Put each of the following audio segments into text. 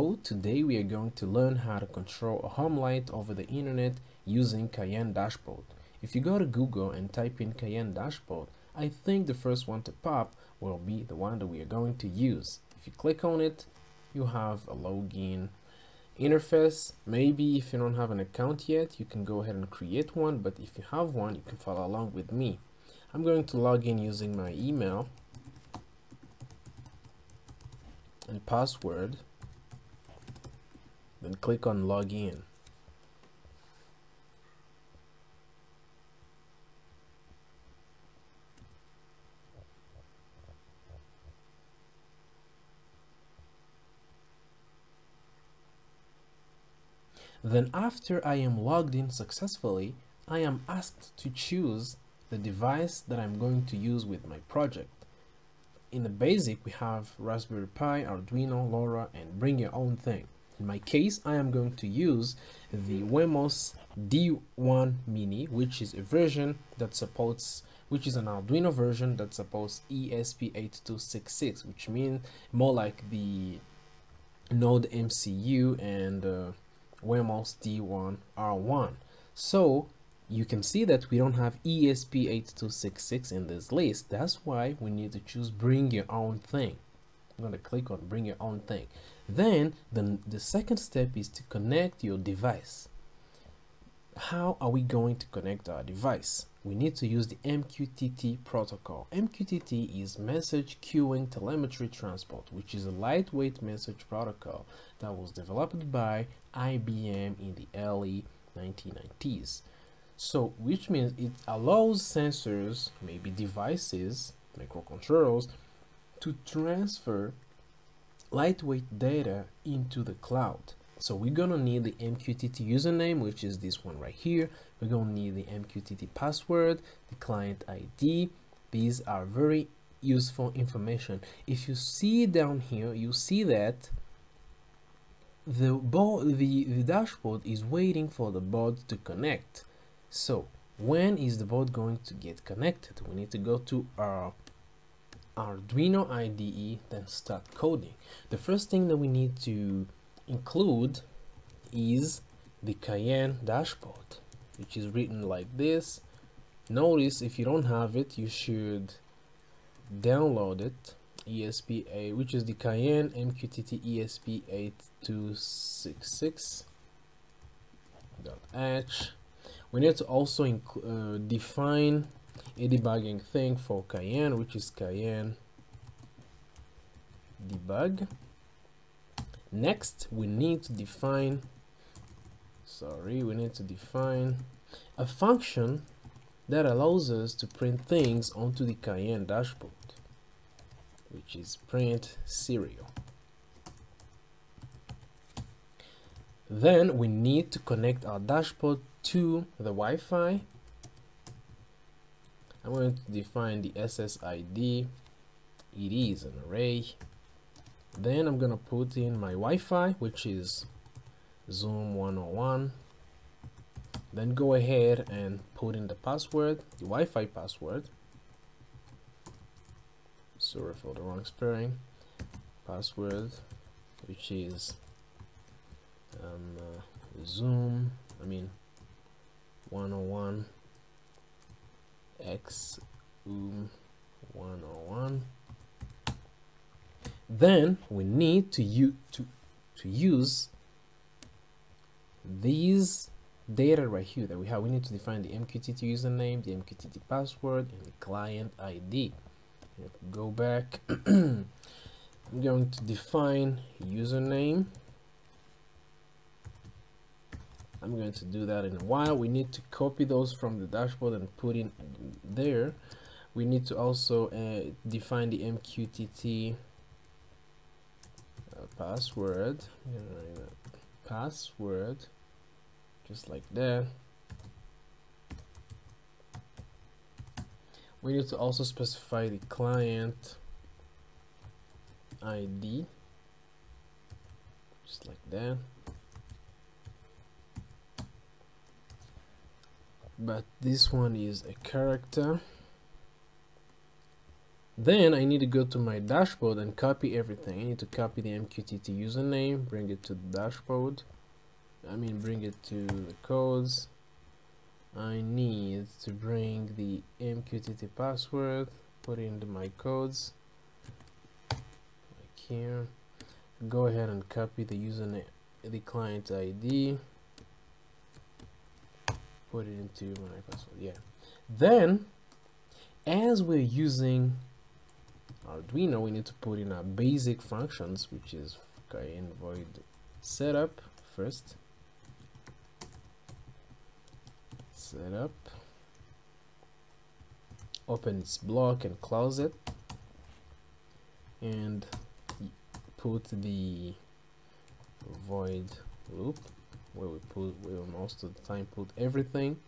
So today we are going to learn how to control a home light over the internet using Cayenne Dashboard. If you go to Google and type in Cayenne Dashboard, I think the first one to pop will be the one that we are going to use. If you click on it, you have a login interface. Maybe if you don't have an account yet, you can go ahead and create one, but if you have one, you can follow along with me. I'm going to log in using my email and password then click on login Then after I am logged in successfully, I am asked to choose the device that I'm going to use with my project. In the basic, we have Raspberry Pi, Arduino, LoRa, and bring your own thing. In my case, I am going to use the Wemos D1 Mini, which is a version that supports, which is an Arduino version that supports ESP8266, which means more like the Node MCU and uh, Wemos D1 R1. So you can see that we don't have ESP8266 in this list. That's why we need to choose bring your own thing. I'm going to click on bring your own thing. Then the, the second step is to connect your device. How are we going to connect our device? We need to use the MQTT protocol. MQTT is Message Queuing Telemetry Transport, which is a lightweight message protocol that was developed by IBM in the early 1990s. So, which means it allows sensors, maybe devices, microcontrollers, to transfer lightweight data into the cloud. So we're gonna need the MQTT username, which is this one right here. We're gonna need the MQTT password, the client ID. These are very useful information. If you see down here, you see that the the, the dashboard is waiting for the board to connect. So when is the board going to get connected? We need to go to our Arduino IDE, then start coding. The first thing that we need to include is the Cayenne dashboard, which is written like this. Notice if you don't have it, you should download it. ESP8, which is the Cayenne MQTT ESP8266.h. We need to also uh, define a debugging thing for Cayenne, which is Cayenne debug. Next, we need to define, sorry, we need to define a function that allows us to print things onto the Cayenne dashboard, which is print serial. Then we need to connect our dashboard to the Wi-Fi I'm going to define the SSID. It is an array. Then I'm going to put in my Wi-Fi, which is Zoom 101. Then go ahead and put in the password, the Wi-Fi password. Sorry for the wrong spelling. Password, which is um, uh, Zoom, I mean 101 x um 101 then we need to to to use these data right here that we have. We need to define the mqtt username the mqtt password and the client id go back. I'm going to define username I'm going to do that in a while. We need to copy those from the dashboard and put in there. We need to also uh, define the MQTT uh, password. Password, just like that. We need to also specify the client ID, just like that. But this one is a character. Then I need to go to my dashboard and copy everything. I need to copy the MQTT username bring it to the dashboard. I mean bring it to the codes. I need to bring the MQTT password put into my codes. Like here. Go ahead and copy the username the client ID put it into my password yeah. Then as we're using uh, Arduino we need to put in our basic functions which is void setup first. Setup. Open its block and close it. And put the void loop where we put we most of the time put everything.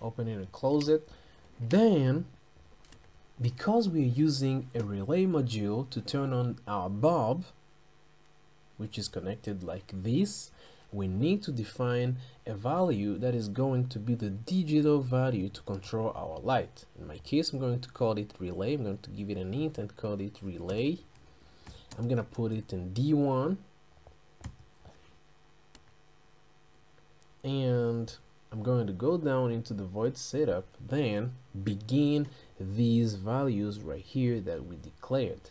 Open it and close it. Then because we're using a relay module to turn on our bulb which is connected like this we need to define a value that is going to be the digital value to control our light. In my case I'm going to call it relay. I'm going to give it an int and call it relay. I'm gonna put it in D1 and I'm going to go down into the void setup then begin these values right here that we declared.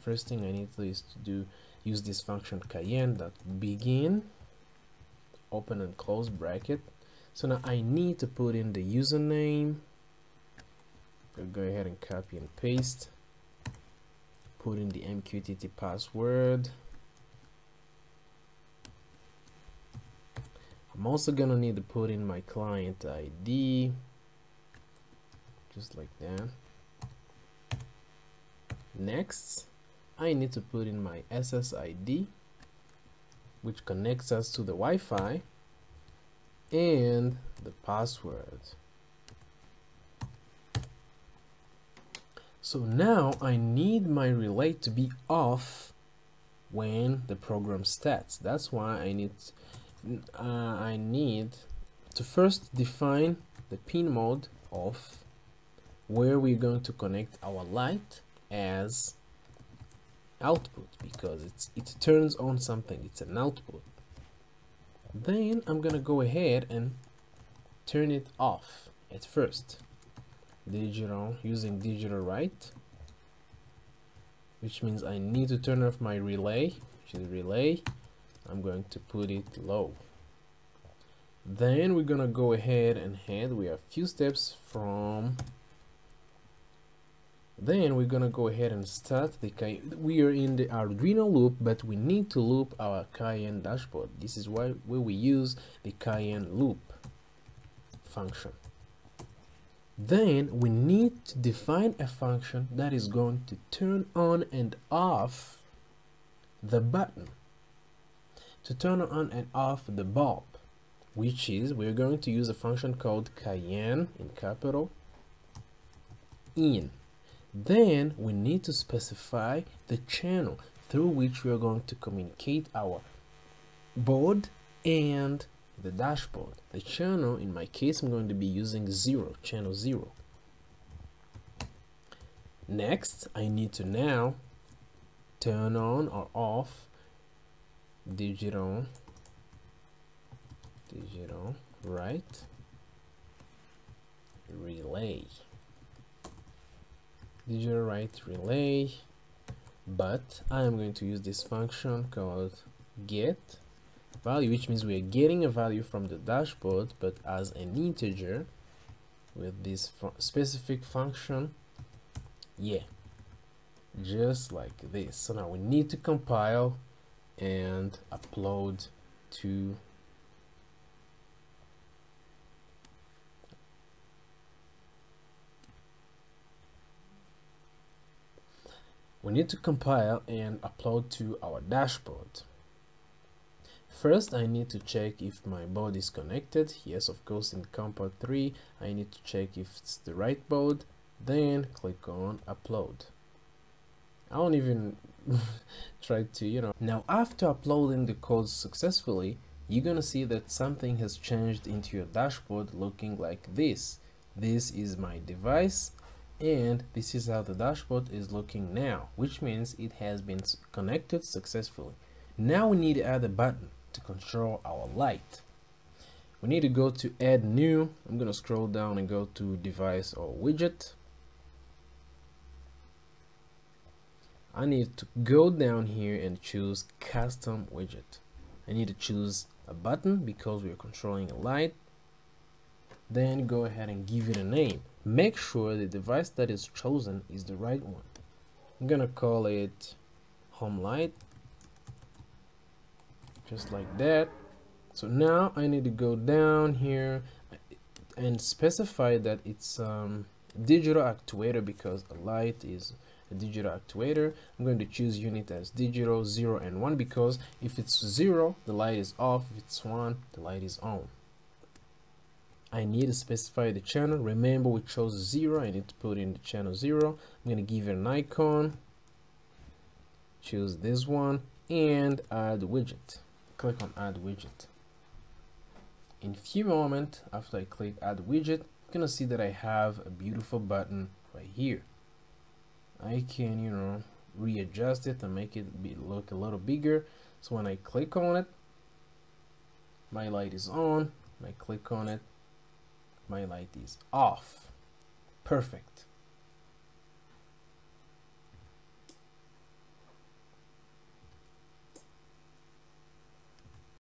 First thing I need to do is to do use this function cayenne that begin open and close bracket. So now I need to put in the username. I'll go ahead and copy and paste. Put in the MQTT password I'm also gonna need to put in my client ID just like that. Next I need to put in my SSID which connects us to the Wi-Fi and the password. So now I need my relay to be off when the program starts. That's why I need uh, I need to first define the pin mode of where we're going to connect our light as output because it's it turns on something it's an output. Then I'm gonna go ahead and turn it off at first. Digital using digital write which means I need to turn off my relay which is relay I'm going to put it low. Then we're gonna go ahead and head we are a few steps from then we're gonna go ahead and start the we are in the Arduino loop but we need to loop our Cayenne dashboard. This is why where we use the Cayenne loop function. Then we need to define a function that is going to turn on and off the button to turn on and off the bulb which is we're going to use a function called cayenne in capital in then we need to specify the channel through which we are going to communicate our board and the dashboard. The channel, in my case, I'm going to be using 0, channel 0. Next, I need to now turn on or off digital. Digital. Write relay. Digital write relay. But I am going to use this function called get value which means we are getting a value from the dashboard but as an integer with this fu specific function yeah just like this. So now we need to compile and upload to we need to compile and upload to our dashboard. First, I need to check if my board is connected. Yes, of course, in compile 3, I need to check if it's the right board. Then click on upload. I don't even try to, you know. Now, after uploading the code successfully, you're gonna see that something has changed into your dashboard looking like this. This is my device and this is how the dashboard is looking now which means it has been connected successfully now we need to add a button to control our light we need to go to add new I'm gonna scroll down and go to device or widget I need to go down here and choose custom widget. I need to choose a button because we're controlling a light. Then go ahead and give it a name. Make sure the device that is chosen is the right one. I'm gonna call it home light. Just like that. So now I need to go down here and specify that it's um, digital actuator because a light is a digital actuator I'm going to choose unit as digital 0 and 1 because if it's 0 the light is off. If it's 1 the light is on. I need to specify the channel. Remember we chose 0 I need to put in the channel 0 I'm going to give it an icon. Choose this one and add widget. Click on add widget. In a few moments after I click add widget you're gonna see that I have a beautiful button right here I can you know readjust it and make it be, look a little bigger. So when I click on it my light is on. When I click on it my light is off. Perfect